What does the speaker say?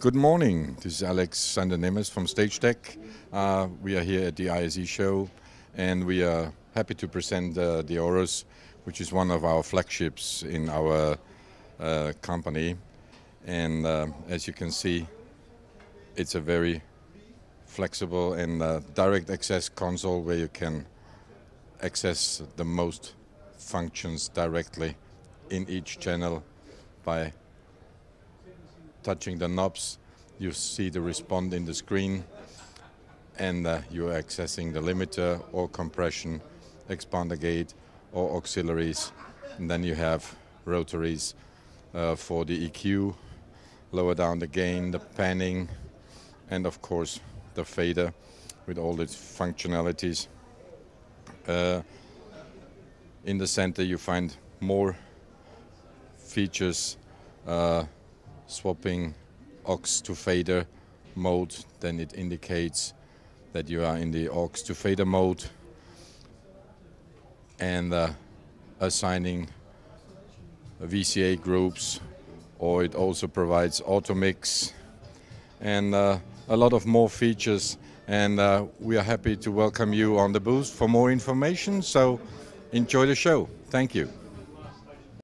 Good morning. This is Alexander Nemes from Stage Tec. Uh, we are here at the ISE show and we are happy to present uh, the AURUS, which is one of our flagships in our uh, company. And uh, as you can see, it's a very flexible and uh, direct access console where you can access the most functions directly in each channel by touching the knobs, you see the response in the screen and uh, you're accessing the limiter or compression, expander gate or auxiliaries. And then you have rotaries uh, for the EQ, lower down the gain, the panning, and of course the fader with all its functionalities. Uh, in the center you find more features uh, swapping aux to fader mode, then it indicates that you are in the aux to fader mode and uh, assigning VCA groups or it also provides auto mix and uh, a lot of more features. And uh, we are happy to welcome you on the booth for more information. So enjoy the show. Thank you